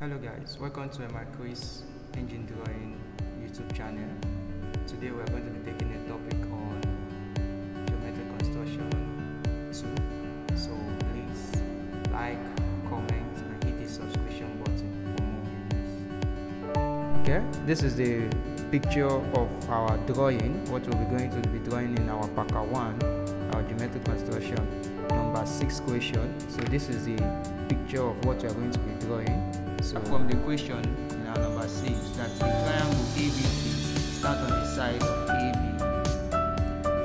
Hello guys, welcome to my quiz engine drawing YouTube channel. Today we are going to be taking a topic on geometric construction 2. So please like, comment and hit the subscription button for more videos. Okay, this is the picture of our drawing, what we'll be going to be drawing in our Packer 1, our geometric construction number 6 question. So this is the picture of what we are going to be drawing. So from the question in our number 6 that the triangle ABC start on the side of AB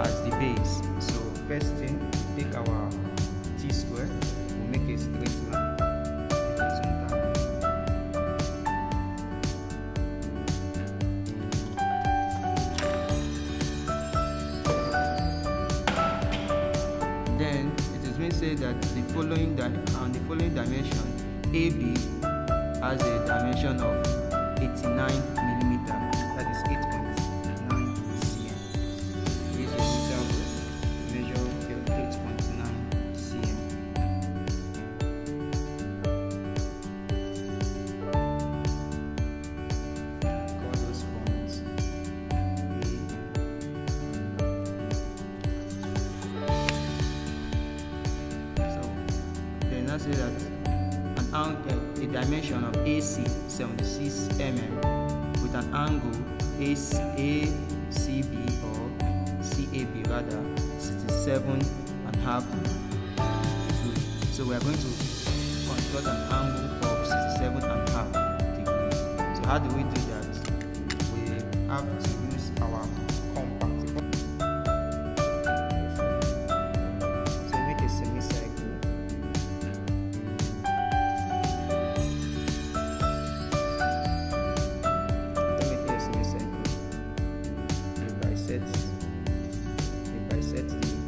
as the base. So first thing, take our T square, we'll make a straight line. Then it is being said that the following that on the following dimension AB has a dimension of 89 millimeter that is 8.9 cm. This is example measure 8.9 cm. Points so then I say that an angle a dimension of AC 76 mm with an angle AC, ACB or CAB rather 67 and half degree. So we are going to construct an angle of 67 and half degree. So how do we do that? We have to 7. E faz 7 de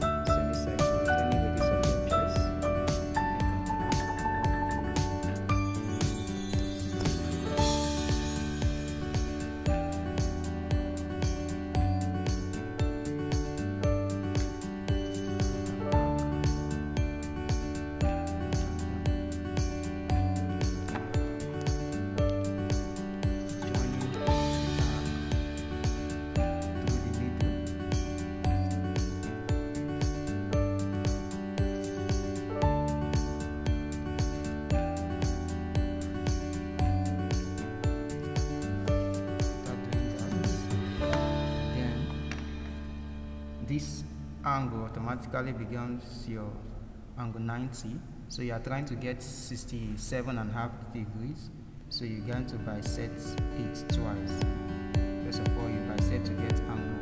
angle automatically becomes your angle 90 so you are trying to get 67 and a half degrees. So you're going to bisect it twice. First of all you bisect to get angle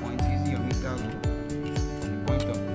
point is here, meter to the point of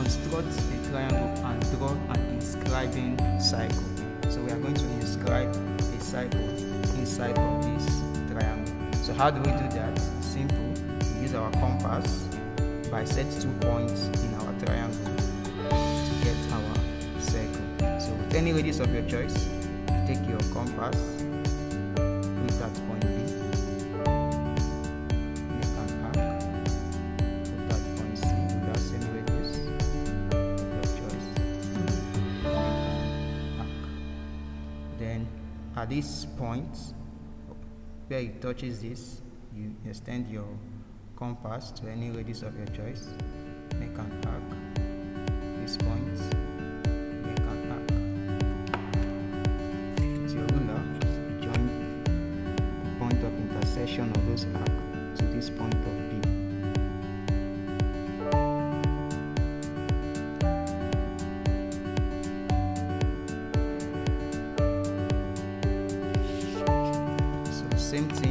construct a triangle and draw an inscribing cycle. So we are going to inscribe a cycle inside of this triangle. So how do we do that? Simple. We use our compass bisect two points in our triangle to get our circle. So with any radius of your choice, take your compass at this point where it touches this you extend your compass to any radius of your choice. Make an arc this point make an arc with your ruler join the point of intersection of those arc to this point of same thing